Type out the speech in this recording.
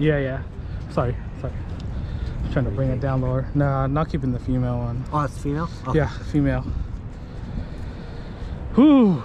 Yeah, yeah. Sorry, sorry. trying to bring it down lower. Nah, not keeping the female one. Oh, it's female? Oh. Yeah, female. Whew.